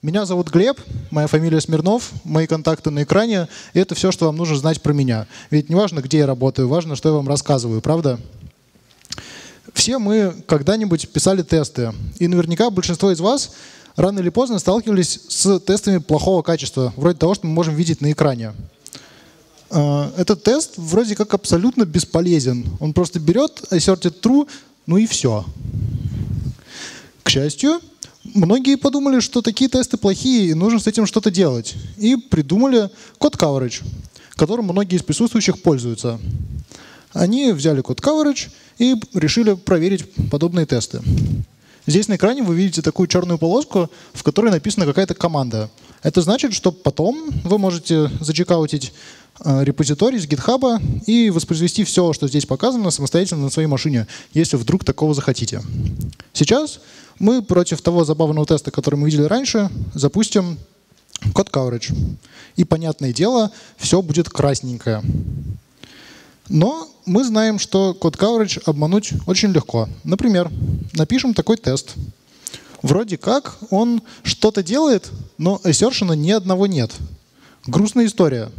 Меня зовут Глеб, моя фамилия Смирнов, мои контакты на экране. И это все, что вам нужно знать про меня. Ведь не важно, где я работаю, важно, что я вам рассказываю, правда? Все мы когда-нибудь писали тесты. И наверняка большинство из вас рано или поздно сталкивались с тестами плохого качества, вроде того, что мы можем видеть на экране. А, этот тест вроде как абсолютно бесполезен. Он просто берет, asserted true, ну и все. К счастью, многие подумали, что такие тесты плохие и нужно с этим что-то делать. И придумали код coverage, которым многие из присутствующих пользуются. Они взяли код coverage и решили проверить подобные тесты. Здесь на экране вы видите такую черную полоску, в которой написана какая-то команда. Это значит, что потом вы можете зачекаутить репозиторий с GitHub и воспроизвести все, что здесь показано, самостоятельно на своей машине, если вдруг такого захотите. Сейчас мы против того забавного теста, который мы видели раньше, запустим код coverage. И, понятное дело, все будет красненькое. Но мы знаем, что код coverage обмануть очень легко. Например, напишем такой тест. Вроде как он что-то делает, но assertion ни одного нет. Грустная история.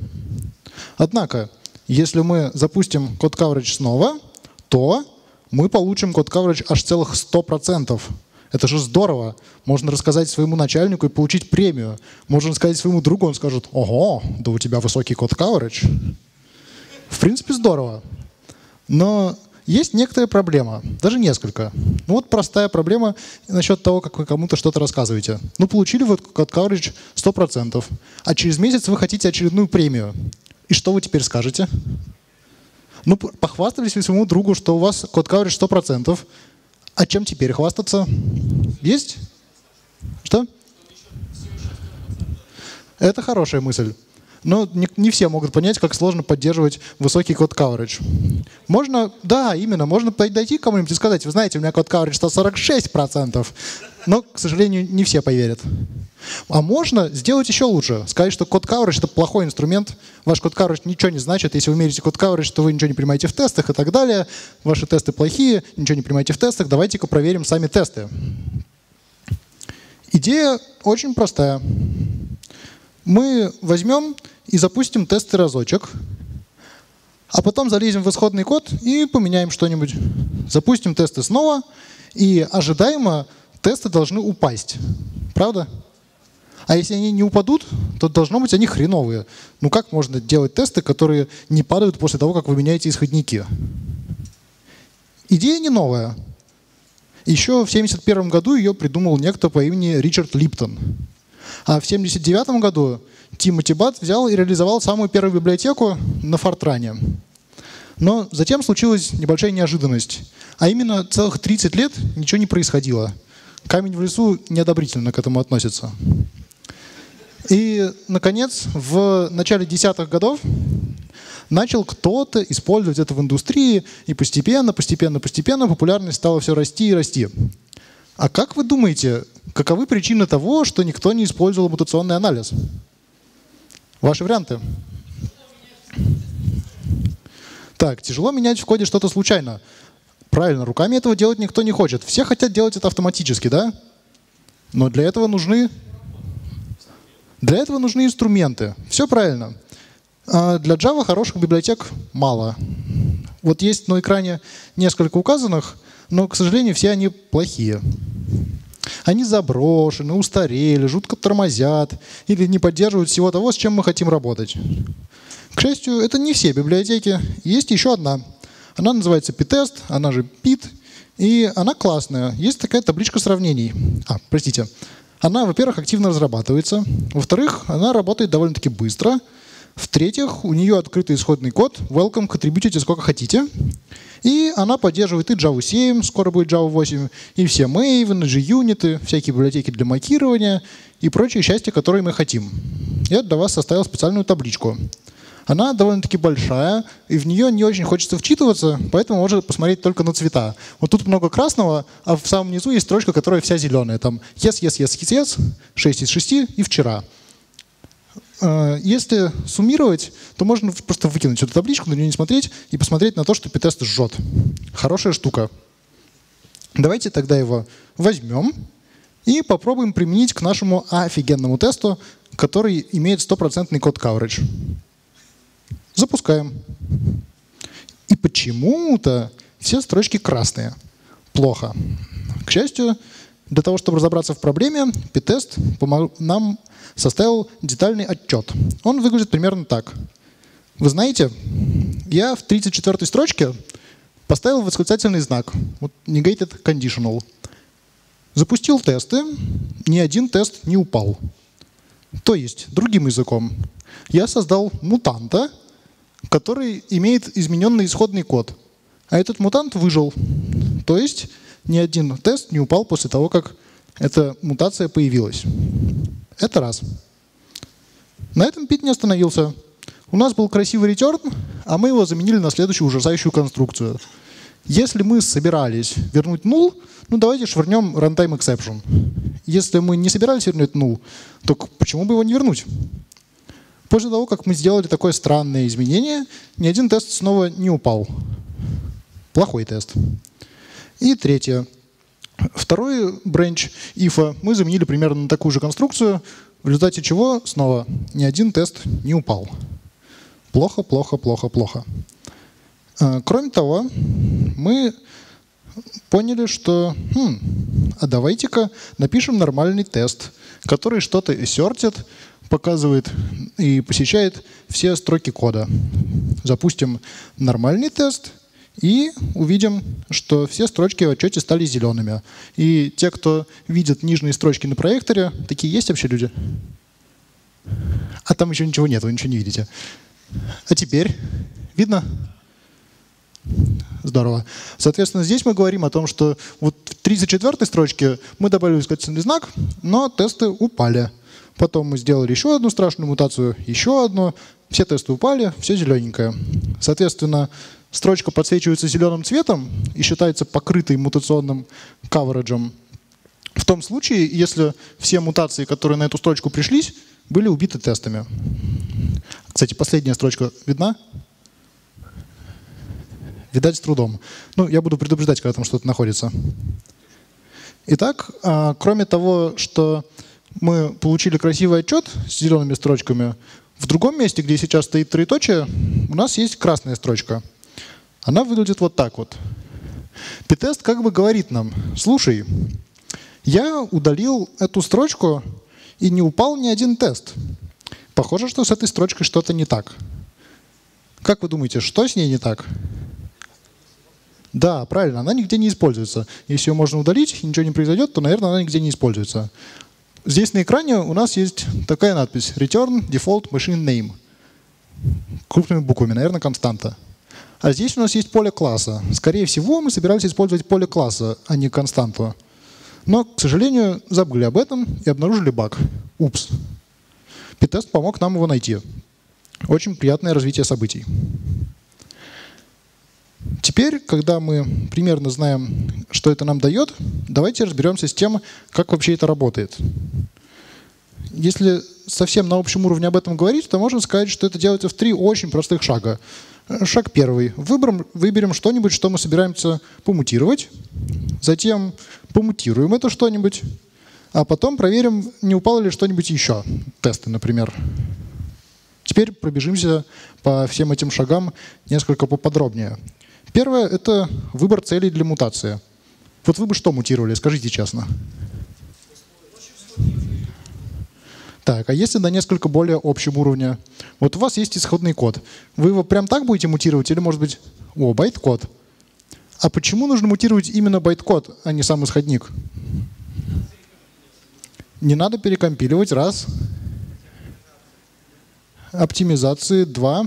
Однако, если мы запустим код coverage снова, то мы получим код coverage аж целых 100%. Это же здорово. Можно рассказать своему начальнику и получить премию. Можно сказать своему другу, он скажет, ого, да у тебя высокий код coverage. В принципе, здорово. Но есть некоторая проблема, даже несколько. Ну вот простая проблема насчет того, как вы кому-то что-то рассказываете. Ну получили вы код coverage 100%, а через месяц вы хотите очередную премию. И что вы теперь скажете? Ну, похвастались вы своему другу, что у вас код coverage 100%, а чем теперь хвастаться? Есть? Что? Это хорошая мысль. Но не, не все могут понять, как сложно поддерживать высокий код coverage. Можно, да, именно, можно подойти к кому-нибудь и сказать, вы знаете, у меня код coverage 146%, но, к сожалению, не все поверят. А можно сделать еще лучше. Сказать, что код coverage — это плохой инструмент, ваш код coverage ничего не значит. Если вы мерите код coverage, то вы ничего не принимаете в тестах и так далее. Ваши тесты плохие, ничего не принимаете в тестах. Давайте-ка проверим сами тесты. Идея очень простая мы возьмем и запустим тесты разочек, а потом залезем в исходный код и поменяем что-нибудь. Запустим тесты снова, и ожидаемо тесты должны упасть. Правда? А если они не упадут, то должно быть они хреновые. Ну как можно делать тесты, которые не падают после того, как вы меняете исходники? Идея не новая. Еще в 1971 году ее придумал некто по имени Ричард Липтон. А в 1979 году Тимоти Бат взял и реализовал самую первую библиотеку на Фортране. Но затем случилась небольшая неожиданность. А именно целых 30 лет ничего не происходило. Камень в лесу неодобрительно к этому относится. И, наконец, в начале десятых годов начал кто-то использовать это в индустрии, и постепенно, постепенно, постепенно популярность стала все расти и расти. А как вы думаете, Каковы причины того, что никто не использовал мутационный анализ? Ваши варианты. Так, тяжело менять в коде что-то случайно. Правильно, руками этого делать никто не хочет. Все хотят делать это автоматически, да? Но для этого нужны... Для этого нужны инструменты. Все правильно. А для Java хороших библиотек мало. Вот есть на экране несколько указанных, но, к сожалению, все они плохие. Они заброшены, устарели, жутко тормозят или не поддерживают всего того, с чем мы хотим работать. К счастью, это не все библиотеки. Есть еще одна. Она называется PTest, она же PIT, и она классная. Есть такая табличка сравнений. А, простите. Она, во-первых, активно разрабатывается. Во-вторых, она работает довольно-таки быстро. В-третьих, у нее открытый исходный код. Welcome, контрибьютите сколько хотите. И она поддерживает и Java 7, скоро будет Java 8, и все Maven, G-юниты, всякие библиотеки для макирования и прочие счастья, которые мы хотим. Я для вас составил специальную табличку. Она довольно-таки большая, и в нее не очень хочется вчитываться, поэтому можно посмотреть только на цвета. Вот тут много красного, а в самом низу есть строчка, которая вся зеленая. Там yes, yes, yes, yes, yes, 6 из 6 и вчера. Э, если суммировать, то можно просто выкинуть эту табличку, на нее не смотреть и посмотреть на то, что питест жжет. Хорошая штука. Давайте тогда его возьмем и попробуем применить к нашему офигенному тесту, который имеет стопроцентный код coverage. Запускаем. И почему-то все строчки красные. Плохо. К счастью, для того, чтобы разобраться в проблеме, P-тест нам составил детальный отчет. Он выглядит примерно так. Вы знаете, я в 34 строчке поставил восклицательный знак, вот negated conditional. Запустил тесты, ни один тест не упал. То есть, другим языком, я создал мутанта, который имеет измененный исходный код. А этот мутант выжил. То есть ни один тест не упал после того, как эта мутация появилась. Это раз. На этом Пит не остановился. У нас был красивый return, а мы его заменили на следующую ужасающую конструкцию. Если мы собирались вернуть null, ну давайте швырнем runtime exception. Если мы не собирались вернуть null, то почему бы его не вернуть? После того, как мы сделали такое странное изменение, ни один тест снова не упал. Плохой тест. И третье. Второй бренч if мы заменили примерно на такую же конструкцию, в результате чего снова ни один тест не упал. Плохо, плохо, плохо, плохо. А, кроме того, мы поняли, что хм, а давайте-ка напишем нормальный тест, который что-то сертит, показывает и посещает все строки кода. Запустим нормальный тест и увидим, что все строчки в отчете стали зелеными. И те, кто видит нижние строчки на проекторе, такие есть вообще люди? А там еще ничего нет, вы ничего не видите. А теперь видно? Здорово. Соответственно, здесь мы говорим о том, что вот в 34 строчке мы добавили восклицательный знак, но тесты упали. Потом мы сделали еще одну страшную мутацию, еще одну. Все тесты упали, все зелененькое. Соответственно, строчка подсвечивается зеленым цветом и считается покрытой мутационным кавераджем. В том случае, если все мутации, которые на эту строчку пришлись, были убиты тестами. Кстати, последняя строчка видна? Видать с трудом. Ну, я буду предупреждать, когда там что-то находится. Итак, а, кроме того, что мы получили красивый отчет с зелеными строчками, в другом месте, где сейчас стоит троеточие, у нас есть красная строчка. Она выглядит вот так вот. Питест как бы говорит нам, слушай, я удалил эту строчку и не упал ни один тест. Похоже, что с этой строчкой что-то не так. Как вы думаете, что с ней не так? Да, правильно, она нигде не используется. Если ее можно удалить и ничего не произойдет, то, наверное, она нигде не используется. Здесь на экране у нас есть такая надпись Return Default Machine Name. Крупными буквами, наверное, константа. А здесь у нас есть поле класса. Скорее всего, мы собирались использовать поле класса, а не константу. Но, к сожалению, забыли об этом и обнаружили баг. Упс. Питест помог нам его найти. Очень приятное развитие событий. Теперь, когда мы примерно знаем, что это нам дает, давайте разберемся с тем, как вообще это работает. Если совсем на общем уровне об этом говорить, то можно сказать, что это делается в три очень простых шага. Шаг первый. Выберем, выберем что-нибудь, что мы собираемся помутировать. Затем помутируем это что-нибудь. А потом проверим, не упало ли что-нибудь еще. Тесты, например. Теперь пробежимся по всем этим шагам несколько поподробнее. Первое — это выбор целей для мутации. Вот вы бы что мутировали, скажите честно. Так, а если на несколько более общем уровне? Вот у вас есть исходный код. Вы его прям так будете мутировать или, может быть, о, байт-код? А почему нужно мутировать именно байт-код, а не сам исходник? Не надо перекомпиливать, раз. Оптимизации, два.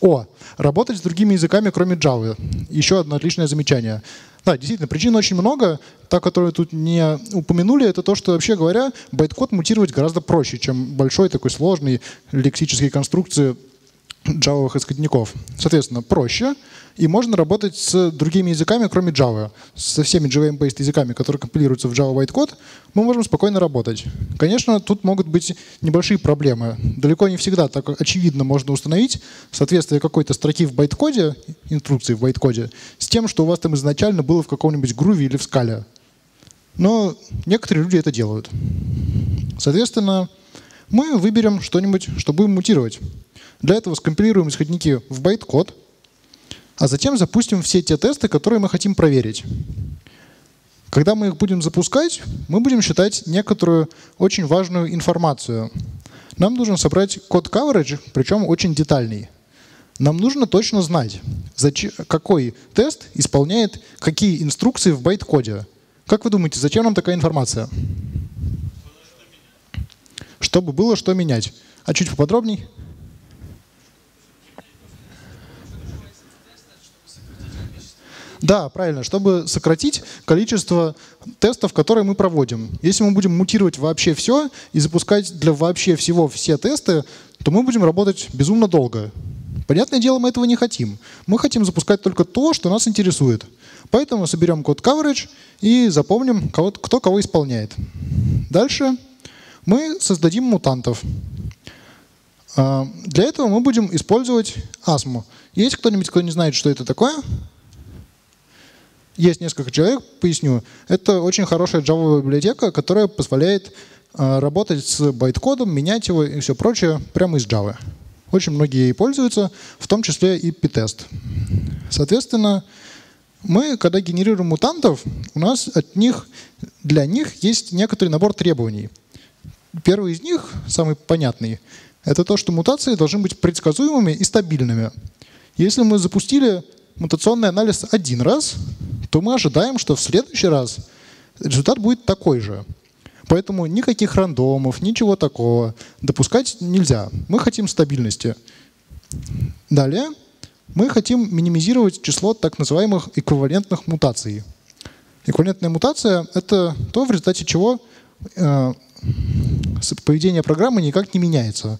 О, работать с другими языками, кроме Java. Еще одно отличное замечание. Да, действительно, причин очень много. Та, которую тут не упомянули, это то, что, вообще говоря, байткод мутировать гораздо проще, чем большой такой сложный лексической конструкции джавовых исходников. Соответственно, проще, и можно работать с другими языками, кроме Java. Со всеми JVM-based языками, которые компилируются в Java Bytecode, мы можем спокойно работать. Конечно, тут могут быть небольшие проблемы. Далеко не всегда так очевидно можно установить соответствие какой-то строки в байткоде, инструкции в байткоде, с тем, что у вас там изначально было в каком-нибудь груве или в скале. Но некоторые люди это делают. Соответственно, мы выберем что-нибудь, что будем мутировать. Для этого скомпилируем исходники в байткод, а затем запустим все те тесты, которые мы хотим проверить. Когда мы их будем запускать, мы будем считать некоторую очень важную информацию. Нам нужно собрать код coverage, причем очень детальный. Нам нужно точно знать, какой тест исполняет какие инструкции в байт-коде. Как вы думаете, зачем нам такая информация? Чтобы было что менять. А чуть поподробней? Да, правильно, чтобы сократить количество тестов, которые мы проводим. Если мы будем мутировать вообще все и запускать для вообще всего все тесты, то мы будем работать безумно долго. Понятное дело, мы этого не хотим. Мы хотим запускать только то, что нас интересует. Поэтому соберем код coverage и запомним, кто кого исполняет. Дальше мы создадим мутантов. А, для этого мы будем использовать ASM. Есть кто-нибудь, кто не знает, что это такое? Есть несколько человек, поясню. Это очень хорошая Java библиотека, которая позволяет э, работать с байткодом, менять его и все прочее прямо из Java. Очень многие ей пользуются, в том числе и P-тест. Соответственно, мы, когда генерируем мутантов, у нас от них, для них есть некоторый набор требований. Первый из них, самый понятный, это то, что мутации должны быть предсказуемыми и стабильными. Если мы запустили мутационный анализ один раз, то мы ожидаем, что в следующий раз результат будет такой же. Поэтому никаких рандомов, ничего такого допускать нельзя. Мы хотим стабильности. Далее мы хотим минимизировать число так называемых эквивалентных мутаций. Эквивалентная мутация — это то, в результате чего э, поведение программы никак не меняется.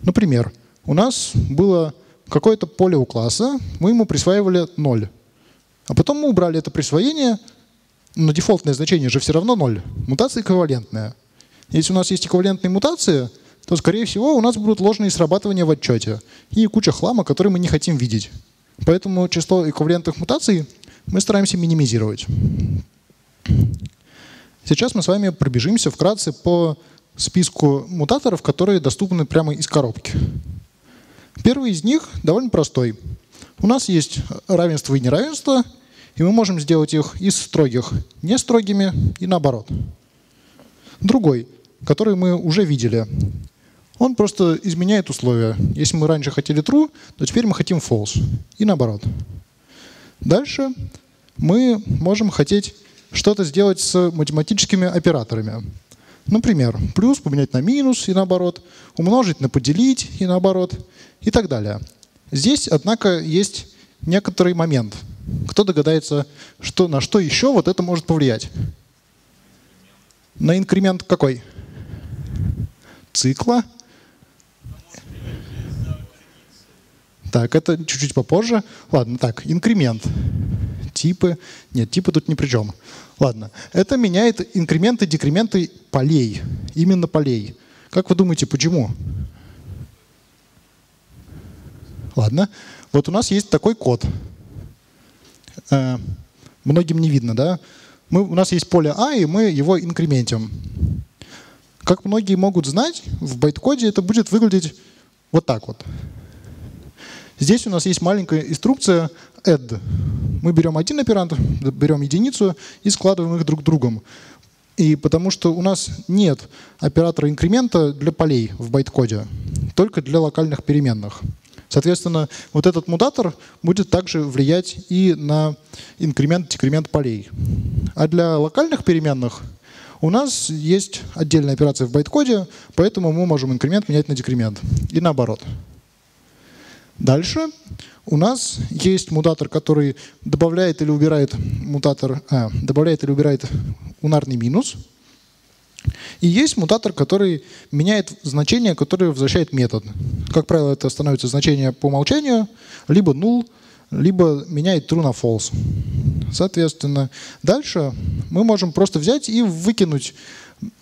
Например, у нас было какое-то поле у класса, мы ему присваивали 0. А потом мы убрали это присвоение, но дефолтное значение же все равно 0. Мутация эквивалентная. Если у нас есть эквивалентные мутации, то, скорее всего, у нас будут ложные срабатывания в отчете и куча хлама, который мы не хотим видеть. Поэтому число эквивалентных мутаций мы стараемся минимизировать. Сейчас мы с вами пробежимся вкратце по списку мутаторов, которые доступны прямо из коробки. Первый из них довольно простой. У нас есть равенство и неравенство, и мы можем сделать их из строгих не строгими и наоборот. Другой, который мы уже видели, он просто изменяет условия. Если мы раньше хотели true, то теперь мы хотим false. И наоборот. Дальше мы можем хотеть что-то сделать с математическими операторами. Например, плюс поменять на минус и наоборот, умножить на поделить и наоборот и так далее. Здесь, однако, есть некоторый момент. Кто догадается, что, на что еще вот это может повлиять? На инкремент какой? Цикла. Так, это чуть-чуть попозже. Ладно, так, инкремент. Типы. Нет, типы тут ни при чем. Ладно. Это меняет инкременты, декременты полей. Именно полей. Как вы думаете, почему? Ладно. Вот у нас есть такой код. Э, многим не видно, да? Мы, у нас есть поле А, и мы его инкрементим. Как многие могут знать, в байткоде это будет выглядеть вот так вот. Здесь у нас есть маленькая инструкция add. Мы берем один оперант, берем единицу и складываем их друг другом. И потому что у нас нет оператора инкремента для полей в байткоде, только для локальных переменных. Соответственно, вот этот мутатор будет также влиять и на инкремент, декремент полей. А для локальных переменных у нас есть отдельная операция в байткоде, поэтому мы можем инкремент менять на декремент. И наоборот. Дальше у нас есть мутатор, который добавляет или убирает мутатор, а, добавляет или убирает унарный минус. И есть мутатор, который меняет значение, которое возвращает метод. Как правило, это становится значение по умолчанию, либо null, либо меняет true на false. Соответственно, дальше мы можем просто взять и выкинуть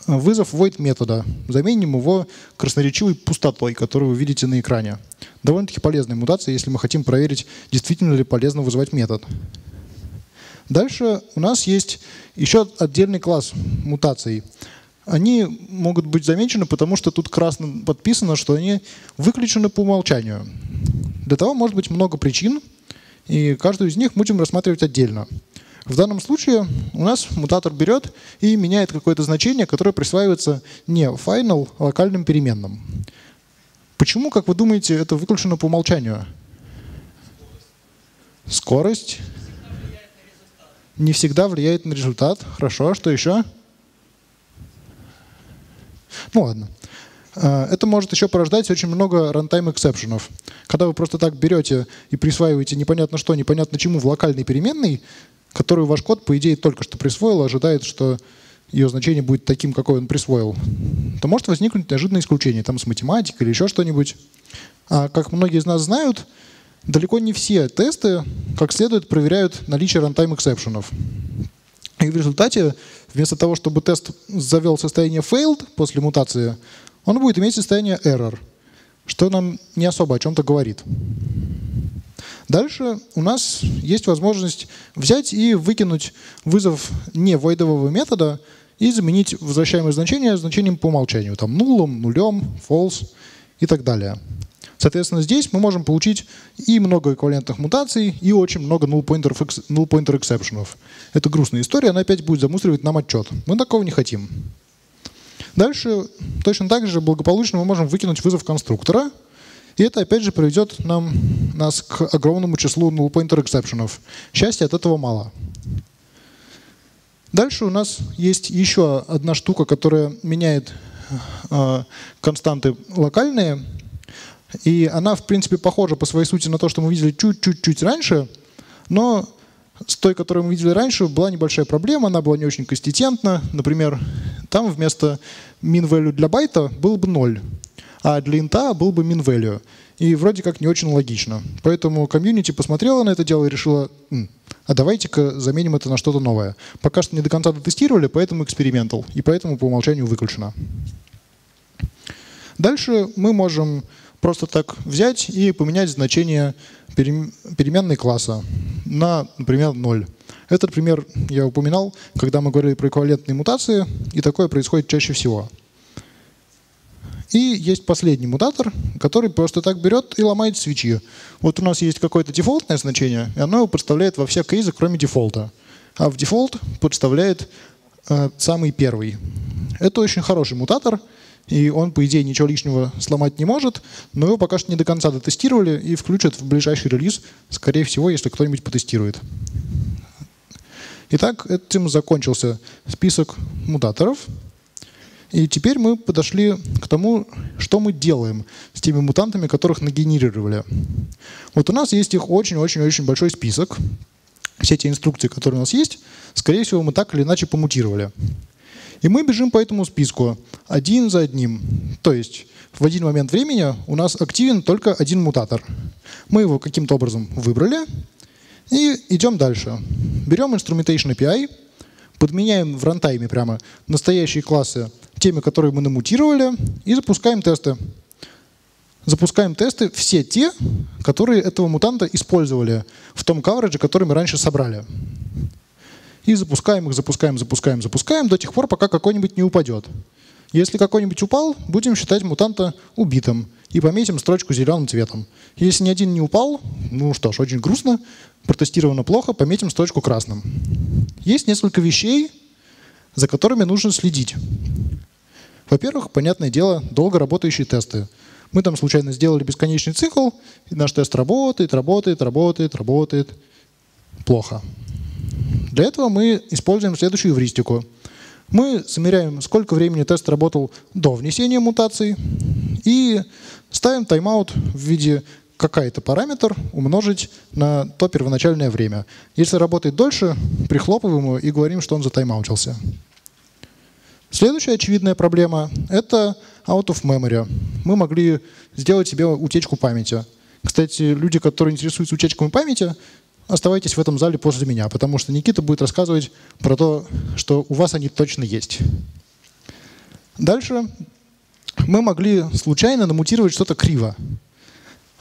вызов void метода. Заменим его красноречивой пустотой, которую вы видите на экране. Довольно-таки полезная мутация, если мы хотим проверить, действительно ли полезно вызывать метод. Дальше у нас есть еще отдельный класс мутаций. Они могут быть замечены, потому что тут красно подписано, что они выключены по умолчанию. Для того может быть много причин, и каждую из них будем рассматривать отдельно. В данном случае у нас мутатор берет и меняет какое-то значение, которое присваивается не final, а локальным переменным. Почему, как вы думаете, это выключено по умолчанию? Скорость. Не всегда влияет на результат. Хорошо, что еще? Ну ладно. А, это может еще порождать очень много runtime эксепшенов. Когда вы просто так берете и присваиваете непонятно что, непонятно чему в локальной переменной, которую ваш код, по идее, только что присвоил, ожидает, что ее значение будет таким, какой он присвоил, то может возникнуть неожиданное исключение, там с математикой или еще что-нибудь. А как многие из нас знают, далеко не все тесты как следует проверяют наличие runtime эксепшенов. И в результате, вместо того, чтобы тест завел состояние failed после мутации, он будет иметь состояние error, что нам не особо о чем-то говорит. Дальше у нас есть возможность взять и выкинуть вызов не войдового метода и заменить возвращаемое значение значением по умолчанию, там нулом, нулем, false и так далее. Соответственно, здесь мы можем получить и много эквивалентных мутаций, и очень много null pointer, null pointer. Это грустная история, она опять будет замусоривать нам отчет. Мы такого не хотим. Дальше точно так же благополучно мы можем выкинуть вызов конструктора – и это, опять же, приведет нам, нас к огромному числу null pointer exception. Счастья от этого мало. Дальше у нас есть еще одна штука, которая меняет э, константы локальные. И она, в принципе, похожа по своей сути на то, что мы видели чуть-чуть-чуть раньше, но с той, которую мы видели раньше, была небольшая проблема, она была не очень консистентна. Например, там вместо min value для байта был бы 0 а для инта был бы min value. И вроде как не очень логично. Поэтому комьюнити посмотрела на это дело и решила, а давайте-ка заменим это на что-то новое. Пока что не до конца дотестировали, поэтому экспериментал. И поэтому по умолчанию выключено. Дальше мы можем просто так взять и поменять значение переменной класса на, например, 0. Этот пример я упоминал, когда мы говорили про эквивалентные мутации, и такое происходит чаще всего. И есть последний мутатор, который просто так берет и ломает свечи. Вот у нас есть какое-то дефолтное значение, и оно его подставляет во все кейсы, кроме дефолта. А в дефолт подставляет э, самый первый. Это очень хороший мутатор, и он, по идее, ничего лишнего сломать не может, но его пока что не до конца дотестировали и включат в ближайший релиз, скорее всего, если кто-нибудь потестирует. Итак, этим закончился список мутаторов. И теперь мы подошли к тому, что мы делаем с теми мутантами, которых нагенерировали. Вот у нас есть их очень-очень-очень большой список. Все те инструкции, которые у нас есть, скорее всего, мы так или иначе помутировали. И мы бежим по этому списку один за одним. То есть в один момент времени у нас активен только один мутатор. Мы его каким-то образом выбрали и идем дальше. Берем Instrumentation API, подменяем в рантайме прямо настоящие классы теми, которые мы намутировали, и запускаем тесты. Запускаем тесты все те, которые этого мутанта использовали в том каверидже, который мы раньше собрали. И запускаем их, запускаем, запускаем, запускаем до тех пор, пока какой-нибудь не упадет. Если какой-нибудь упал, будем считать мутанта убитым и пометим строчку зеленым цветом. Если ни один не упал, ну что ж, очень грустно, протестировано плохо, пометим строчку красным. Есть несколько вещей, за которыми нужно следить. Во-первых, понятное дело, долго работающие тесты. Мы там случайно сделали бесконечный цикл, и наш тест работает, работает, работает, работает. Плохо. Для этого мы используем следующую эвристику. Мы замеряем, сколько времени тест работал до внесения мутаций, и ставим тайм-аут в виде какая-то параметр умножить на то первоначальное время. Если работает дольше, прихлопываем его и говорим, что он затаймаутился. Следующая очевидная проблема — это out of memory. Мы могли сделать себе утечку памяти. Кстати, люди, которые интересуются утечками памяти, оставайтесь в этом зале после меня, потому что Никита будет рассказывать про то, что у вас они точно есть. Дальше мы могли случайно намутировать что-то криво.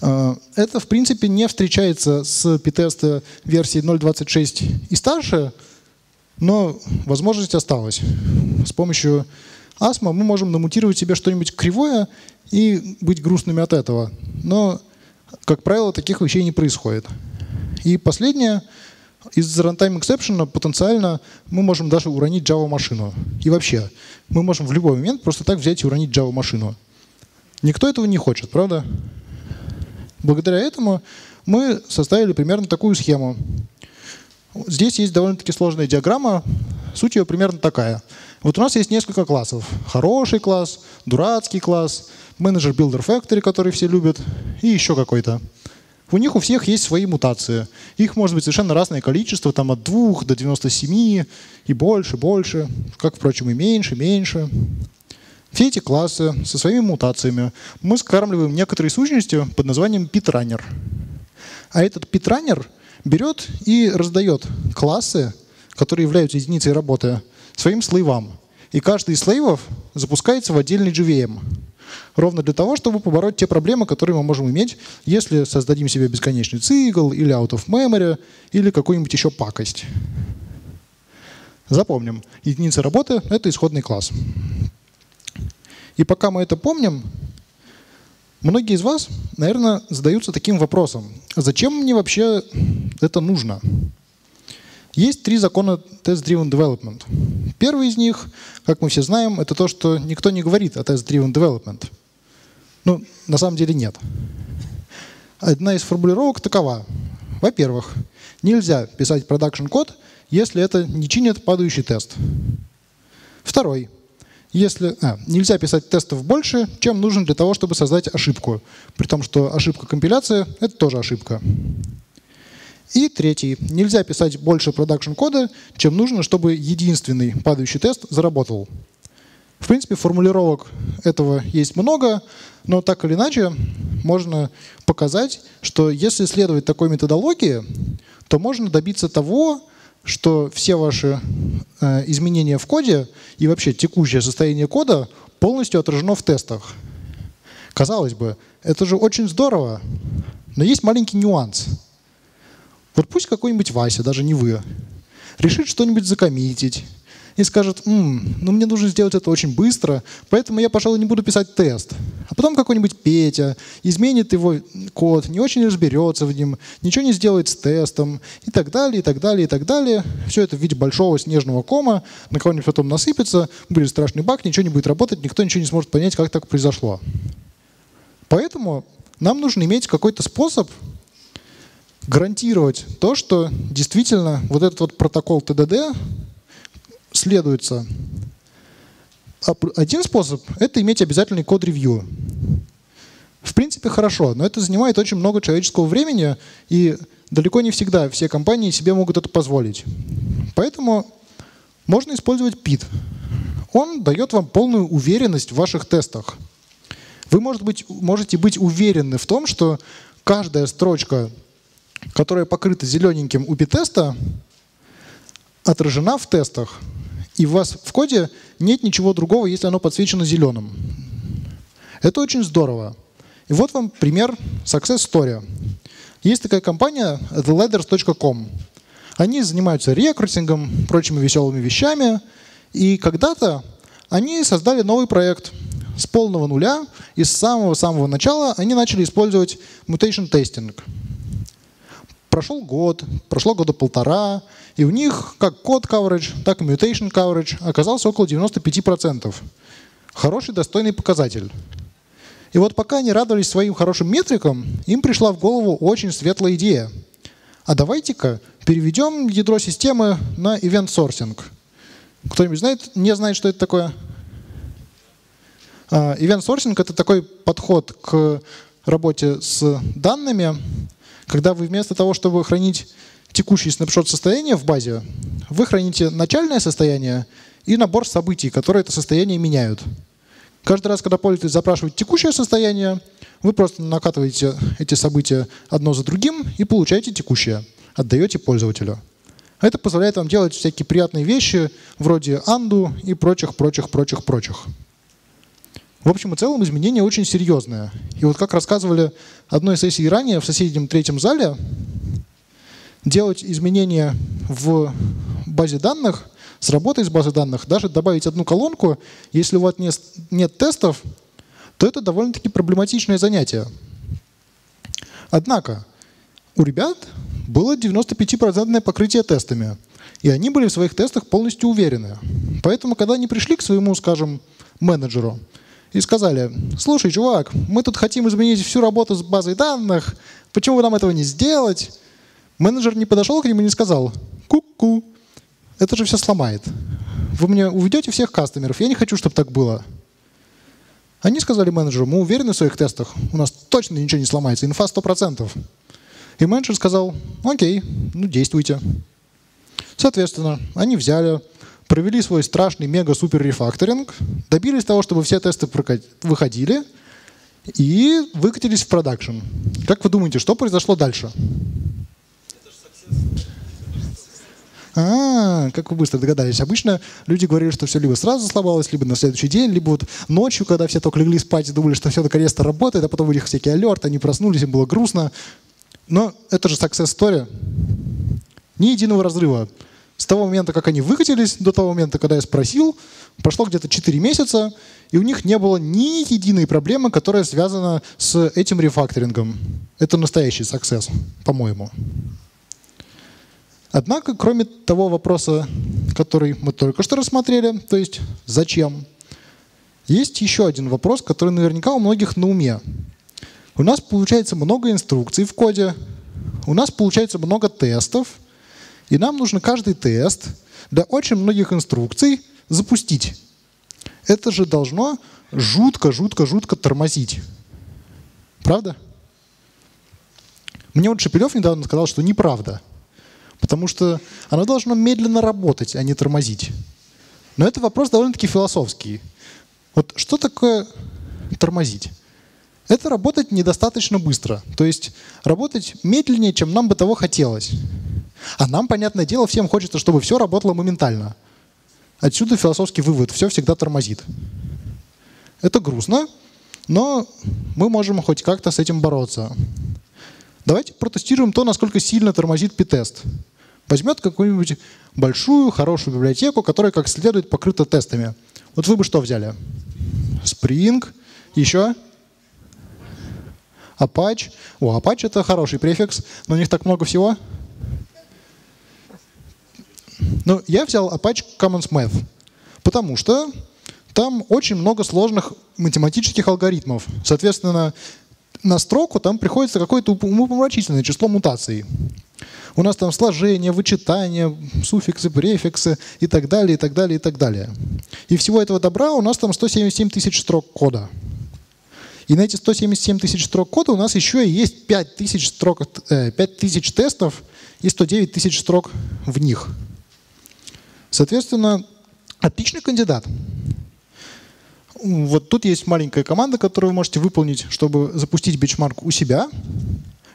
А, это, в принципе, не встречается с питеста версии 0.26 и старше, но возможность осталась. С помощью АСМа мы можем намутировать себе что-нибудь кривое и быть грустными от этого. Но, как правило, таких вещей не происходит. И последнее, из runtime exception потенциально мы можем даже уронить Java-машину. И вообще, мы можем в любой момент просто так взять и уронить Java-машину. Никто этого не хочет, правда? Благодаря этому мы составили примерно такую схему. Здесь есть довольно-таки сложная диаграмма. Суть ее примерно такая. Вот у нас есть несколько классов. Хороший класс, дурацкий класс, менеджер Builder Factory, который все любят, и еще какой-то. У них у всех есть свои мутации. Их может быть совершенно разное количество, там от 2 до 97 и больше, больше, как, впрочем, и меньше, меньше. Все эти классы со своими мутациями мы скармливаем некоторые сущности под названием pitrunner. А этот pitrunner берет и раздает классы, которые являются единицей работы, своим слейвам. И каждый из слейвов запускается в отдельный JVM. Ровно для того, чтобы побороть те проблемы, которые мы можем иметь, если создадим себе бесконечный цикл, или out of memory, или какую-нибудь еще пакость. Запомним, единица работы — это исходный класс. И пока мы это помним, многие из вас, наверное, задаются таким вопросом. Зачем мне вообще это нужно? Есть три закона Test-Driven Development. Первый из них, как мы все знаем, это то, что никто не говорит о Test-Driven Development. Ну, на самом деле нет. Одна из формулировок такова. Во-первых, нельзя писать продакшн код, если это не чинит падающий тест. Второй. Если, а, нельзя писать тестов больше, чем нужно для того, чтобы создать ошибку. При том, что ошибка компиляции — это тоже ошибка. И третий. Нельзя писать больше продакшн-кода, чем нужно, чтобы единственный падающий тест заработал. В принципе, формулировок этого есть много, но так или иначе можно показать, что если следовать такой методологии, то можно добиться того, что все ваши э, изменения в коде и вообще текущее состояние кода полностью отражено в тестах. Казалось бы, это же очень здорово, но есть маленький нюанс – вот пусть какой-нибудь Вася, даже не вы, решит что-нибудь закоммитить и скажет, М, ну мне нужно сделать это очень быстро, поэтому я, пожалуй, не буду писать тест. А потом какой-нибудь Петя изменит его код, не очень разберется в нем, ничего не сделает с тестом и так далее, и так далее, и так далее. Все это в виде большого снежного кома, на кого-нибудь потом насыпется, будет страшный баг, ничего не будет работать, никто ничего не сможет понять, как так произошло. Поэтому нам нужно иметь какой-то способ гарантировать то, что действительно вот этот вот протокол ТДД следуется. Один способ — это иметь обязательный код-ревью. В принципе, хорошо, но это занимает очень много человеческого времени, и далеко не всегда все компании себе могут это позволить. Поэтому можно использовать PIT. Он дает вам полную уверенность в ваших тестах. Вы может быть, можете быть уверены в том, что каждая строчка которая покрыта зелененьким UPI-теста, отражена в тестах. И у вас в коде нет ничего другого, если оно подсвечено зеленым. Это очень здорово. И вот вам пример success story. Есть такая компания theladders.com. Они занимаются рекрутингом, прочими веселыми вещами. И когда-то они создали новый проект с полного нуля, и с самого-самого начала они начали использовать mutation testing. Прошел год, прошло года полтора, и у них как код coverage, так и mutation coverage оказался около 95%. Хороший, достойный показатель. И вот пока они радовались своим хорошим метрикам, им пришла в голову очень светлая идея. А давайте-ка переведем ядро системы на event sourcing. Кто-нибудь знает, не знает, что это такое? А, event sourcing — это такой подход к работе с данными, когда вы вместо того, чтобы хранить текущий снапшот состояния в базе, вы храните начальное состояние и набор событий, которые это состояние меняют. Каждый раз, когда пользователь запрашивает текущее состояние, вы просто накатываете эти события одно за другим и получаете текущее, отдаете пользователю. Это позволяет вам делать всякие приятные вещи вроде анду и прочих, прочих, прочих, прочих. В общем и целом изменение очень серьезное. И вот как рассказывали одной сессии ранее в соседнем третьем зале, делать изменения в базе данных с работой с базой данных, даже добавить одну колонку, если у вас нет, нет тестов, то это довольно-таки проблематичное занятие. Однако у ребят было 95% покрытие тестами, и они были в своих тестах полностью уверены. Поэтому, когда они пришли к своему, скажем, менеджеру и сказали, слушай, чувак, мы тут хотим изменить всю работу с базой данных, почему бы нам этого не сделать? Менеджер не подошел к нему и не сказал, ку-ку, это же все сломает. Вы мне уведете всех кастомеров, я не хочу, чтобы так было. Они сказали менеджеру, мы уверены в своих тестах, у нас точно ничего не сломается, инфа 100%. И менеджер сказал, окей, ну действуйте. Соответственно, они взяли, провели свой страшный мега-супер рефакторинг, добились того, чтобы все тесты выходили и выкатились в продакшн. Как вы думаете, что произошло дальше? А, как вы быстро догадались. Обычно люди говорили, что все либо сразу сломалось, либо на следующий день, либо вот ночью, когда все только легли спать и думали, что все наконец-то работает, а потом у них всякие алерты, они проснулись, им было грустно. Но это же success story. Ни единого разрыва. С того момента, как они выкатились, до того момента, когда я спросил, прошло где-то 4 месяца, и у них не было ни единой проблемы, которая связана с этим рефакторингом. Это настоящий success, по-моему. Однако, кроме того вопроса, который мы только что рассмотрели, то есть зачем, есть еще один вопрос, который наверняка у многих на уме. У нас получается много инструкций в коде, у нас получается много тестов, и нам нужно каждый тест для очень многих инструкций запустить. Это же должно жутко, жутко, жутко тормозить. Правда? Мне вот Шепелев недавно сказал, что неправда. Потому что оно должно медленно работать, а не тормозить. Но это вопрос довольно-таки философский. Вот что такое тормозить? Это работать недостаточно быстро. То есть работать медленнее, чем нам бы того хотелось. А нам, понятное дело, всем хочется, чтобы все работало моментально. Отсюда философский вывод. Все всегда тормозит. Это грустно, но мы можем хоть как-то с этим бороться. Давайте протестируем то, насколько сильно тормозит P-тест. Возьмет какую-нибудь большую, хорошую библиотеку, которая как следует покрыта тестами. Вот вы бы что взяли? Spring, еще? Apache. О, Apache это хороший префикс, но у них так много всего. Ну, я взял Apache Commons Math, потому что там очень много сложных математических алгоритмов. Соответственно, на строку там приходится какое-то умопомрачительное число мутаций. У нас там сложение, вычитание, суффиксы, префиксы и так далее, и так далее, и так далее. И всего этого добра у нас там 177 тысяч строк кода. И на эти 177 тысяч строк кода у нас еще и есть 5 тысяч, строк, 5 э, тысяч тестов и 109 тысяч строк в них. Соответственно, отличный кандидат. Вот тут есть маленькая команда, которую вы можете выполнить, чтобы запустить бичмарк у себя.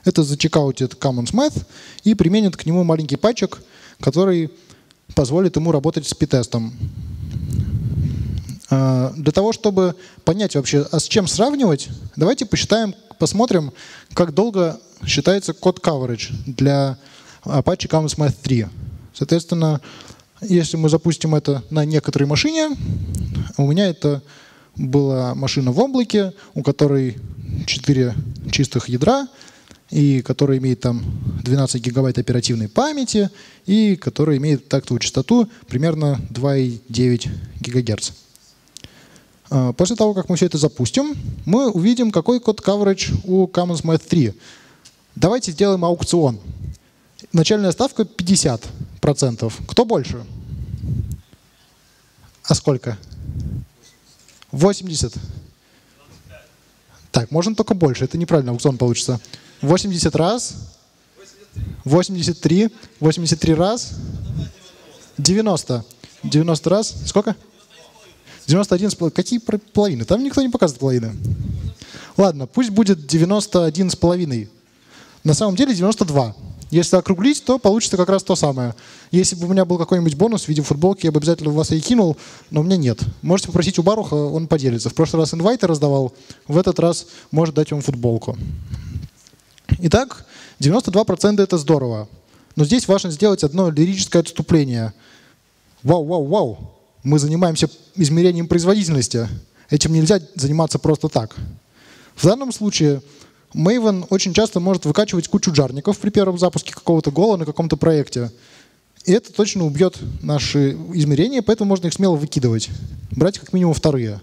Это зачекаутит Commons Math и применит к нему маленький патчик, который позволит ему работать с питестом. А, для того, чтобы понять вообще, а с чем сравнивать, давайте посчитаем, посмотрим, как долго считается код coverage для Apache Commons Math 3. Соответственно, если мы запустим это на некоторой машине, у меня это была машина в облаке, у которой 4 чистых ядра, и которая имеет там 12 гигабайт оперативной памяти, и которая имеет тактовую частоту примерно 2,9 гигагерц. А, после того, как мы все это запустим, мы увидим, какой код coverage у Commons Math 3. Давайте сделаем аукцион. Начальная ставка 50%. Кто больше? А сколько? 80. Так, можно только больше. Это неправильно, аукцион получится. 80 раз. 83. 83 раз. 90. 90 раз. Сколько? 91 с половиной. Какие половины? Там никто не показывает половины. Ладно, пусть будет 91 с половиной. На самом деле 92. Если округлить, то получится как раз то самое. Если бы у меня был какой-нибудь бонус в виде футболки, я бы обязательно в вас и кинул, но у меня нет. Можете попросить у Баруха, он поделится. В прошлый раз инвайты раздавал, в этот раз может дать вам футболку. Итак, 92% это здорово. Но здесь важно сделать одно лирическое отступление. Вау, вау, вау. Мы занимаемся измерением производительности. Этим нельзя заниматься просто так. В данном случае Maven очень часто может выкачивать кучу джарников при первом запуске какого-то гола на каком-то проекте. И это точно убьет наши измерения, поэтому можно их смело выкидывать. Брать как минимум вторые.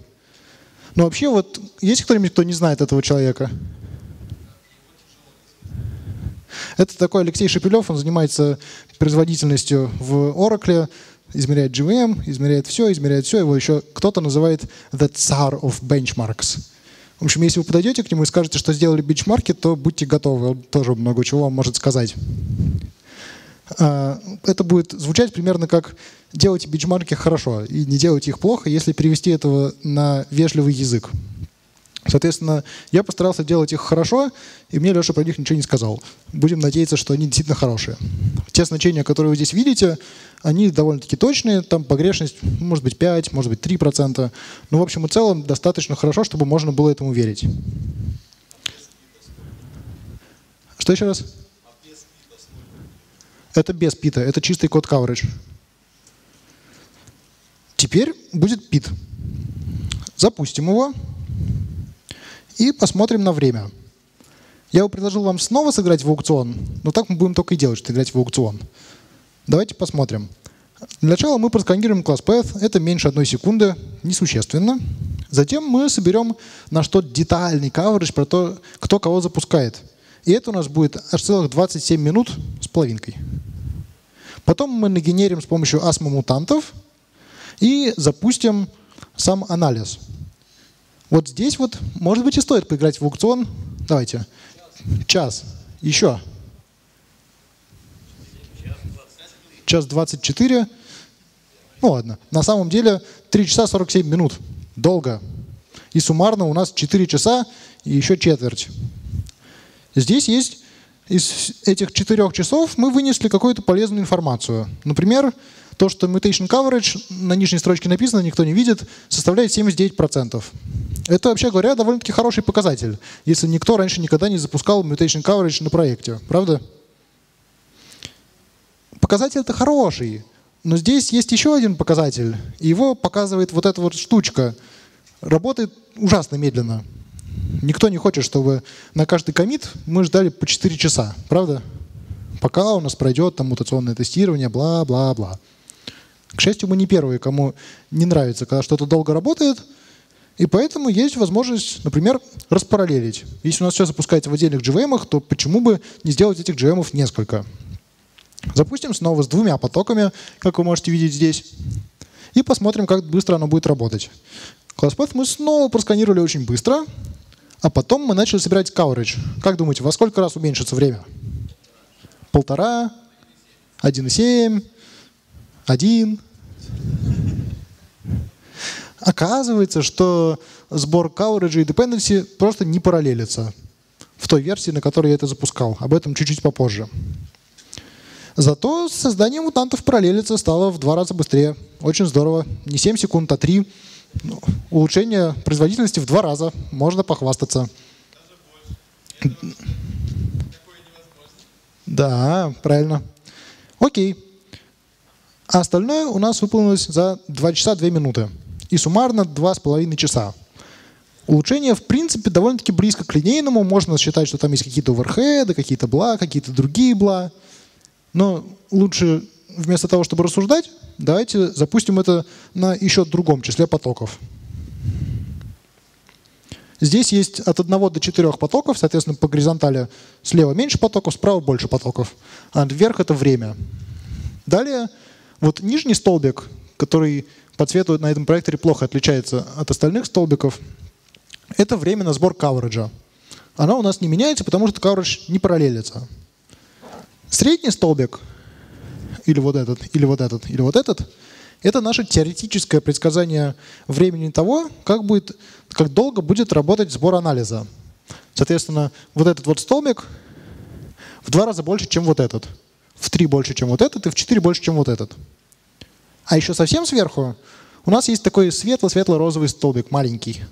Но вообще вот есть кто-нибудь, кто не знает этого человека? Это такой Алексей Шепелев, он занимается производительностью в Oracle, измеряет GVM, измеряет все, измеряет все. Его еще кто-то называет the tsar of benchmarks. В общем, если вы подойдете к нему и скажете, что сделали бенчмарки, то будьте готовы, он тоже много чего вам может сказать. А, это будет звучать примерно как «делайте бенчмарки хорошо и не делайте их плохо», если перевести этого на вежливый язык. Соответственно, я постарался делать их хорошо, и мне Леша про них ничего не сказал. Будем надеяться, что они действительно хорошие. Те значения, которые вы здесь видите, они довольно-таки точные. Там погрешность может быть 5, может быть 3%. Но в общем и целом достаточно хорошо, чтобы можно было этому верить. Что еще раз? Это без пита, это чистый код coverage. Теперь будет пит. Запустим его и посмотрим на время. Я бы предложил вам снова сыграть в аукцион, но так мы будем только и делать, что играть в аукцион. Давайте посмотрим. Для начала мы просканируем класс path, это меньше одной секунды, несущественно. Затем мы соберем наш тот детальный coverage про то, кто кого запускает. И это у нас будет аж целых 27 минут с половинкой. Потом мы нагенерим с помощью асма мутантов и запустим сам анализ. Вот здесь вот, может быть, и стоит поиграть в аукцион. Давайте. Час. Еще. Час 24. Ну ладно. На самом деле 3 часа 47 минут. Долго. И суммарно у нас 4 часа и еще четверть. Здесь есть из этих 4 часов мы вынесли какую-то полезную информацию. Например, то, что mutation coverage на нижней строчке написано, никто не видит, составляет 79%. Это, вообще говоря, довольно-таки хороший показатель, если никто раньше никогда не запускал mutation coverage на проекте. Правда? Показатель это хороший, но здесь есть еще один показатель, и его показывает вот эта вот штучка. Работает ужасно медленно. Никто не хочет, чтобы на каждый комит мы ждали по 4 часа, правда? Пока у нас пройдет там мутационное тестирование, бла-бла-бла. К счастью, мы не первые, кому не нравится, когда что-то долго работает, и поэтому есть возможность, например, распараллелить. Если у нас все запускается в отдельных GVM, то почему бы не сделать этих GVM несколько? Запустим снова с двумя потоками, как вы можете видеть здесь, и посмотрим, как быстро оно будет работать. ClassPath мы снова просканировали очень быстро, а потом мы начали собирать coverage. Как думаете, во сколько раз уменьшится время? Полтора? 1,7? один. Оказывается, что сбор coverage и dependency просто не параллелится в той версии, на которой я это запускал. Об этом чуть-чуть попозже. Зато создание мутантов параллелиться стало в два раза быстрее. Очень здорово. Не 7 секунд, а 3. Ну, улучшение производительности в два раза. Можно похвастаться. Да, правильно. Окей. А остальное у нас выполнилось за 2 часа 2 минуты. И суммарно 2,5 часа. Улучшение, в принципе, довольно-таки близко к линейному. Можно считать, что там есть какие-то оверхеды, какие-то бла, какие-то другие бла. Но лучше вместо того, чтобы рассуждать, давайте запустим это на еще другом числе потоков. Здесь есть от 1 до 4 потоков, соответственно, по горизонтали слева меньше потоков, справа больше потоков. А вверх это время. Далее вот нижний столбик, который по цвету на этом проекторе плохо отличается от остальных столбиков, это время на сбор кавериджа. Оно у нас не меняется, потому что coverage не параллелится. Средний столбик или вот этот, или вот этот, или вот этот, это наше теоретическое предсказание времени того, как, будет, как долго будет работать сбор анализа. Соответственно, вот этот вот столбик в два раза больше, чем вот этот. В три больше, чем вот этот, и в четыре больше, чем вот этот. А еще совсем сверху у нас есть такой светло-светло-розовый столбик, маленький.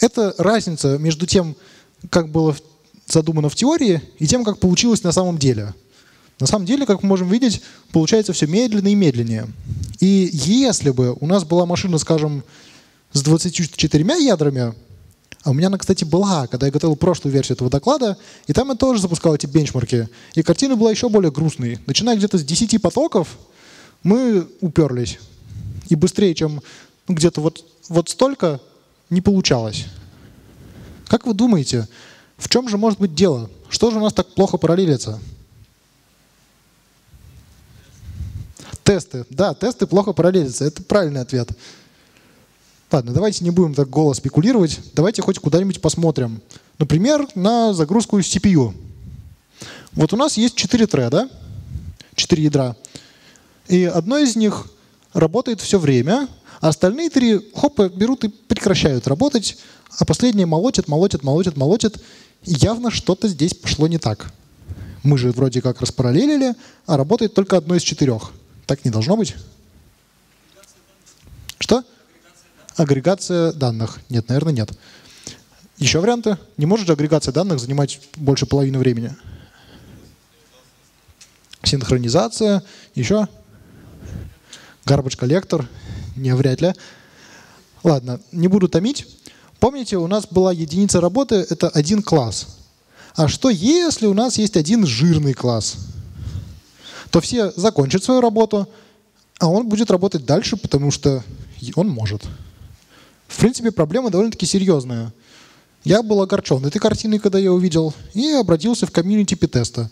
Это разница между тем, как было задумано в теории, и тем, как получилось на самом деле. На самом деле, как мы можем видеть, получается все медленнее и медленнее. И если бы у нас была машина, скажем, с 24 ядрами, а у меня она, кстати, была, когда я готовил прошлую версию этого доклада, и там я тоже запускал эти бенчмарки. И картина была еще более грустной. Начиная где-то с 10 потоков, мы уперлись. И быстрее, чем ну, где-то вот, вот столько, не получалось. Как вы думаете, в чем же может быть дело? Что же у нас так плохо параллелится? Тесты. Да, тесты плохо параллелятся. Это правильный ответ. Ладно, давайте не будем так голо спекулировать. Давайте хоть куда-нибудь посмотрим. Например, на загрузку CPU. Вот у нас есть 4 треда, 4 ядра. И одно из них работает все время, а остальные три хоп, берут и прекращают работать, а последнее молотит, молотит, молотит, молотит. И явно что-то здесь пошло не так. Мы же вроде как распараллелили, а работает только одно из четырех. Так не должно быть? Что? Агрегация данных. Нет, наверное, нет. Еще варианты? Не может же агрегация данных занимать больше половины времени? Синхронизация. Еще? Garbage коллектор. Не, вряд ли. Ладно, не буду томить. Помните, у нас была единица работы, это один класс. А что если у нас есть один жирный класс? То все закончат свою работу, а он будет работать дальше, потому что он может. В принципе, проблема довольно-таки серьезная. Я был огорчен этой картиной, когда я увидел, и обратился в комьюнити питеста.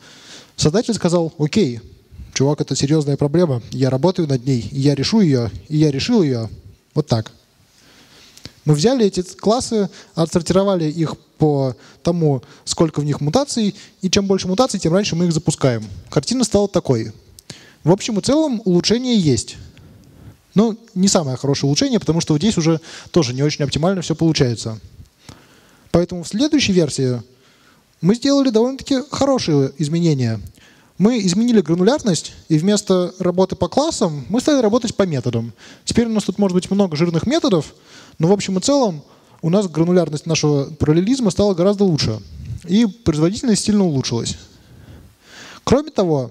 Создатель сказал, окей, чувак, это серьезная проблема, я работаю над ней, я решу ее, и я решил ее. Вот так. Мы взяли эти классы, отсортировали их по тому, сколько в них мутаций, и чем больше мутаций, тем раньше мы их запускаем. Картина стала такой. В общем и целом улучшение есть. Но не самое хорошее улучшение, потому что здесь уже тоже не очень оптимально все получается. Поэтому в следующей версии мы сделали довольно-таки хорошие изменения. Мы изменили гранулярность, и вместо работы по классам мы стали работать по методам. Теперь у нас тут может быть много жирных методов, но в общем и целом у нас гранулярность нашего параллелизма стала гораздо лучше. И производительность сильно улучшилась. Кроме того,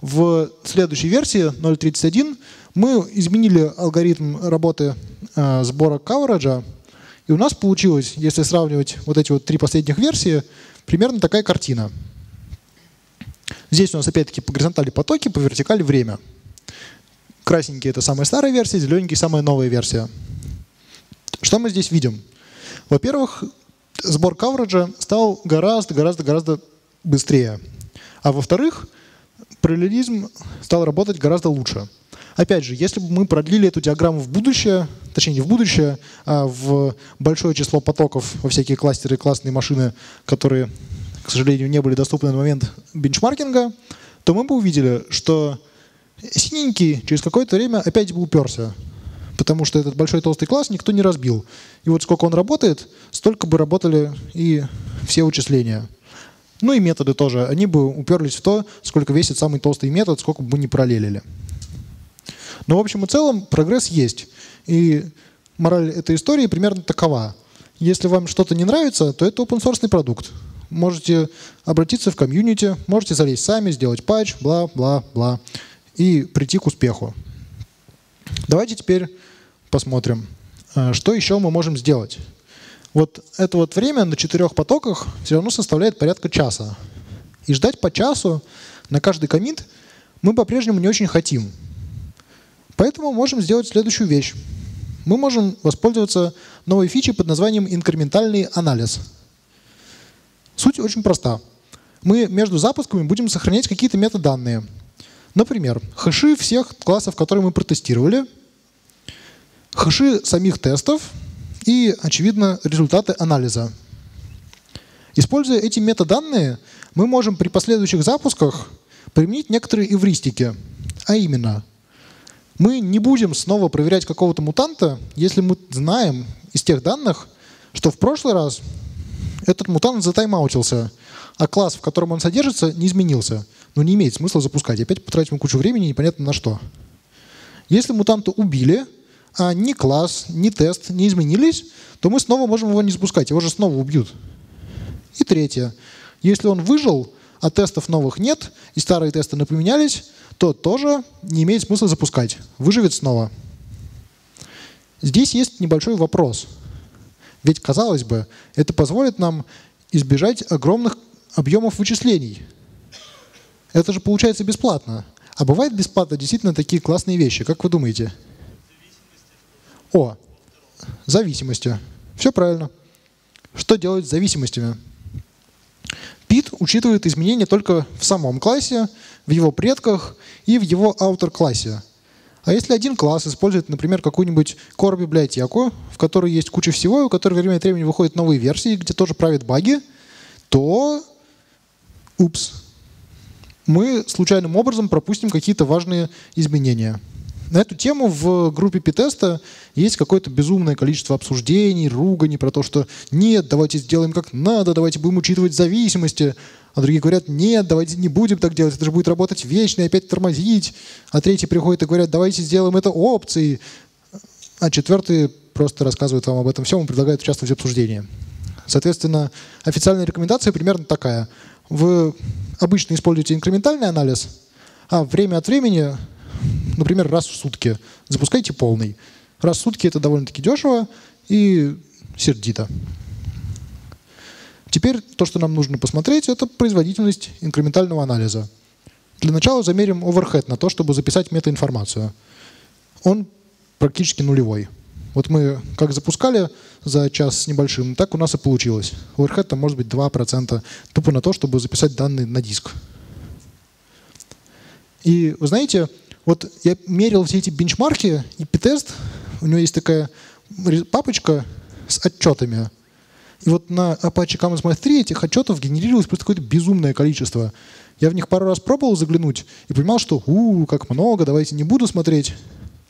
в следующей версии 0.31 мы изменили алгоритм работы э, сбора кавераджа, и у нас получилось, если сравнивать вот эти вот три последних версии, примерно такая картина. Здесь у нас опять-таки по горизонтали потоки, по вертикали время. Красненький — это самая старая версия, зелененький — самая новая версия. Что мы здесь видим? Во-первых, сбор кавераджа стал гораздо-гораздо-гораздо быстрее. А во-вторых, параллелизм стал работать гораздо лучше. Опять же, если бы мы продлили эту диаграмму в будущее, точнее не в будущее, а в большое число потоков во всякие кластеры классные машины, которые, к сожалению, не были доступны на момент бенчмаркинга, то мы бы увидели, что синенький через какое-то время опять бы уперся потому что этот большой толстый класс никто не разбил. И вот сколько он работает, столько бы работали и все вычисления. Ну и методы тоже. Они бы уперлись в то, сколько весит самый толстый метод, сколько бы не параллелили. Но в общем и целом прогресс есть. И мораль этой истории примерно такова. Если вам что-то не нравится, то это open source продукт. Можете обратиться в комьюнити, можете залезть сами, сделать патч, бла-бла-бла, и прийти к успеху. Давайте теперь посмотрим, э, что еще мы можем сделать. Вот это вот время на четырех потоках все равно составляет порядка часа. И ждать по часу на каждый комит мы по-прежнему не очень хотим. Поэтому можем сделать следующую вещь. Мы можем воспользоваться новой фичей под названием инкрементальный анализ. Суть очень проста. Мы между запусками будем сохранять какие-то метаданные. Например, хэши всех классов, которые мы протестировали, хэши самих тестов и, очевидно, результаты анализа. Используя эти метаданные, мы можем при последующих запусках применить некоторые эвристики. А именно, мы не будем снова проверять какого-то мутанта, если мы знаем из тех данных, что в прошлый раз этот мутант затаймаутился, а класс, в котором он содержится, не изменился. Но не имеет смысла запускать. Опять потратим кучу времени, непонятно на что. Если мутанта убили, ни класс, ни тест не изменились, то мы снова можем его не запускать, его же снова убьют. И третье. Если он выжил, а тестов новых нет, и старые тесты напоменялись, то тоже не имеет смысла запускать. Выживет снова. Здесь есть небольшой вопрос. Ведь, казалось бы, это позволит нам избежать огромных объемов вычислений. Это же получается бесплатно. А бывает бесплатно действительно такие классные вещи. Как вы думаете? О, зависимости. Все правильно. Что делать с зависимостями? Pit учитывает изменения только в самом классе, в его предках и в его аутер-классе. А если один класс использует, например, какую-нибудь core-библиотеку, в которой есть куча всего, и у которой время от времени выходят новые версии, где тоже правят баги, то, упс, мы случайным образом пропустим какие-то важные изменения. На эту тему в группе питеста есть какое-то безумное количество обсуждений, руганий про то, что нет, давайте сделаем как надо, давайте будем учитывать зависимости. А другие говорят, нет, давайте не будем так делать, это же будет работать вечно и опять тормозить. А третьи приходят и говорят, давайте сделаем это опцией. А четвертые просто рассказывают вам об этом всем и предлагают участвовать в обсуждении. Соответственно, официальная рекомендация примерно такая. Вы обычно используете инкрементальный анализ, а время от времени например, раз в сутки. Запускайте полный. Раз в сутки это довольно-таки дешево и сердито. Теперь то, что нам нужно посмотреть, это производительность инкрементального анализа. Для начала замерим оверхед на то, чтобы записать метаинформацию. Он практически нулевой. Вот мы как запускали за час с небольшим, так у нас и получилось. Оверхед там может быть 2%, тупо на то, чтобы записать данные на диск. И вы знаете, вот я мерил все эти бенчмарки, и P-тест, у него есть такая папочка с отчетами. И вот на Apache Commons Math 3 этих отчетов генерировалось просто какое-то безумное количество. Я в них пару раз пробовал заглянуть и понимал, что у, как много, давайте не буду смотреть.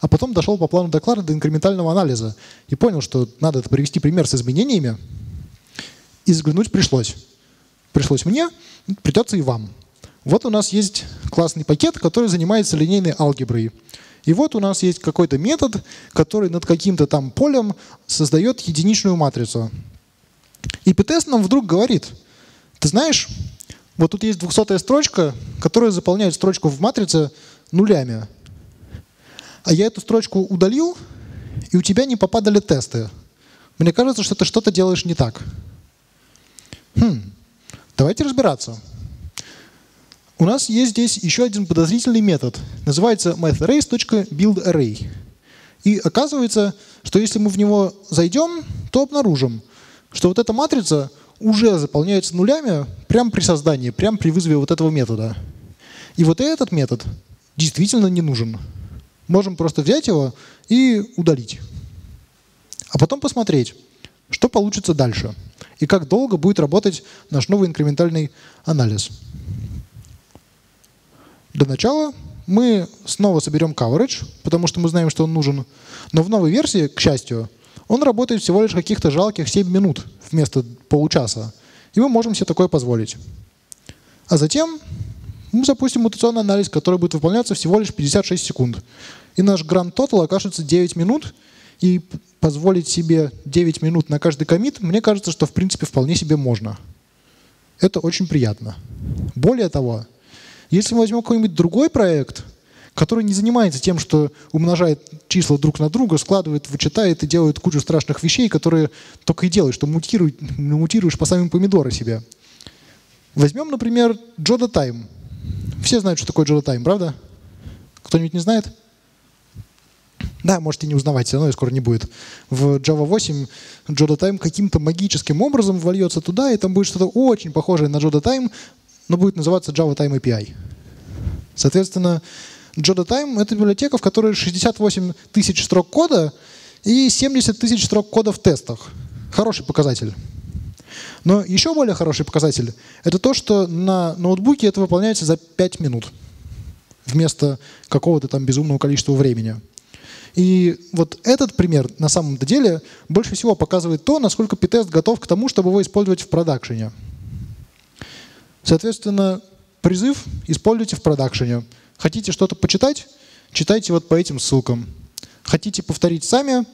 А потом дошел по плану доклада до инкрементального анализа и понял, что надо привести пример с изменениями, и заглянуть пришлось. Пришлось мне, придется и вам. Вот у нас есть классный пакет, который занимается линейной алгеброй. И вот у нас есть какой-то метод, который над каким-то там полем создает единичную матрицу. И ПТС нам вдруг говорит, ты знаешь, вот тут есть двухсотая строчка, которая заполняет строчку в матрице нулями. А я эту строчку удалил, и у тебя не попадали тесты. Мне кажется, что ты что-то делаешь не так. Хм, давайте разбираться. У нас есть здесь еще один подозрительный метод. Называется mathArrays.buildArray. И оказывается, что если мы в него зайдем, то обнаружим, что вот эта матрица уже заполняется нулями прямо при создании, прямо при вызове вот этого метода. И вот этот метод действительно не нужен. Можем просто взять его и удалить. А потом посмотреть, что получится дальше и как долго будет работать наш новый инкрементальный анализ. Для начала мы снова соберем coverage, потому что мы знаем, что он нужен. Но в новой версии, к счастью, он работает всего лишь каких-то жалких 7 минут вместо получаса. И мы можем себе такое позволить. А затем мы запустим мутационный анализ, который будет выполняться всего лишь 56 секунд. И наш grand total окажется 9 минут, и позволить себе 9 минут на каждый комит, мне кажется, что в принципе вполне себе можно. Это очень приятно. Более того, если мы возьмем какой-нибудь другой проект, который не занимается тем, что умножает числа друг на друга, складывает, вычитает и делает кучу страшных вещей, которые только и делают, что мутируешь, мутируешь по самым помидоры себе. Возьмем, например, Joda Time. Все знают, что такое Joda Time, правда? Кто-нибудь не знает? Да, можете не узнавать, все равно скоро не будет. В Java 8 Joda Time каким-то магическим образом вольется туда, и там будет что-то очень похожее на Joda Time, но будет называться Java Time API. Соответственно, Joda Time — это библиотека, в которой 68 тысяч строк кода и 70 тысяч строк кода в тестах. Хороший показатель. Но еще более хороший показатель — это то, что на ноутбуке это выполняется за 5 минут. вместо какого-то там безумного количества времени. И вот этот пример на самом деле больше всего показывает то, насколько P-тест готов к тому, чтобы его использовать в продакшене. Соответственно, призыв используйте в продакшене. Хотите что-то почитать? Читайте вот по этим ссылкам. Хотите повторить сами?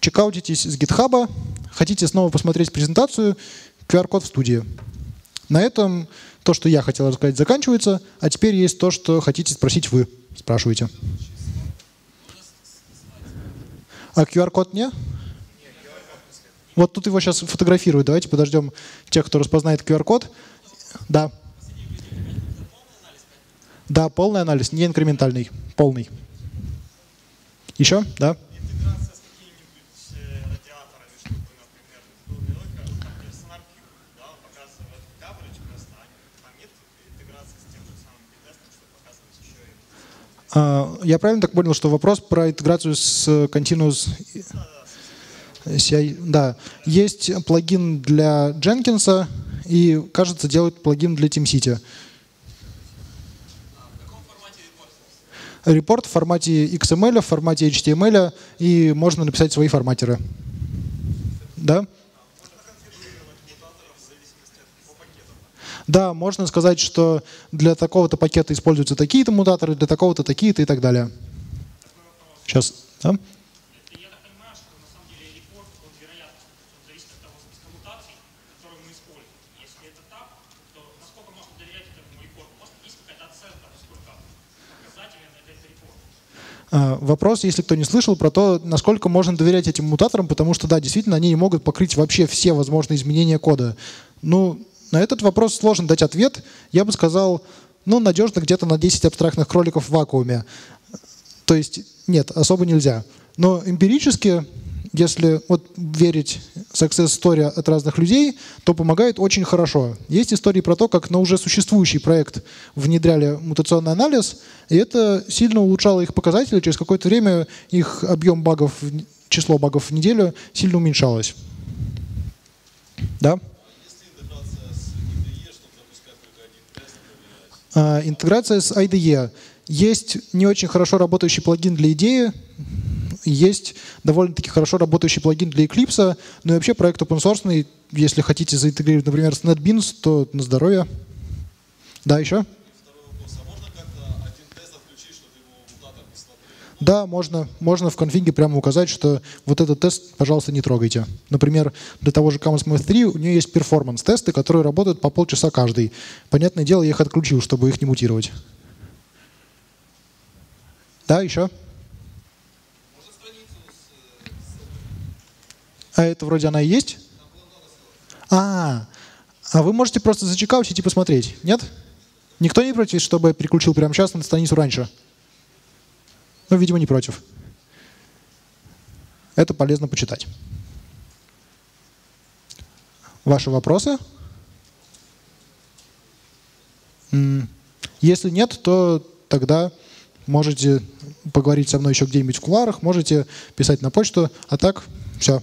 Чекаутитесь с гитхаба. Хотите снова посмотреть презентацию? QR-код в студии. На этом то, что я хотел рассказать, заканчивается, а теперь есть то, что хотите спросить вы. Спрашивайте. А QR-код не? Вот тут его сейчас фотографируют. Давайте подождем тех, кто распознает QR-код. Да. Да, полный анализ, не инкрементальный, полный. Еще? Да. А, я правильно так понял, что вопрос про интеграцию с Continuous CI? Да. Есть плагин для Jenkins и, кажется, делают плагин для TeamCity. Репорт в формате XML, в формате HTML, и можно написать свои форматеры. Да? Да, можно сказать, что для такого-то пакета используются такие-то мутаторы, для такого-то такие-то и так далее. Сейчас. Да? Вопрос, если кто не слышал, про то, насколько можно доверять этим мутаторам, потому что, да, действительно, они не могут покрыть вообще все возможные изменения кода. Ну, на этот вопрос сложно дать ответ. Я бы сказал, ну, надежно где-то на 10 абстрактных кроликов в вакууме. То есть нет, особо нельзя. Но эмпирически, если вот верить success story от разных людей, то помогает очень хорошо. Есть истории про то, как на уже существующий проект внедряли мутационный анализ, и это сильно улучшало их показатели. Через какое-то время их объем багов, число багов в неделю сильно уменьшалось. Да? А, интеграция с IDE. Есть не очень хорошо работающий плагин для идеи, есть довольно-таки хорошо работающий плагин для Eclipse, но и вообще проект open source, если хотите заинтегрировать, например, с NetBeans, то на здоровье. Да, еще? Да, можно, можно в конфиге прямо указать, что вот этот тест, пожалуйста, не трогайте. Например, для того же Commons Math 3 у нее есть перформанс-тесты, которые работают по полчаса каждый. Понятное дело, я их отключил, чтобы их не мутировать. Да, еще? А это вроде она и есть? А, а вы можете просто зачекаутить и посмотреть, нет? Никто не против, чтобы я переключил прямо сейчас на страницу раньше? Ну, видимо, не против. Это полезно почитать. Ваши вопросы? Если нет, то тогда можете поговорить со мной еще где-нибудь в куларах, можете писать на почту, а так все.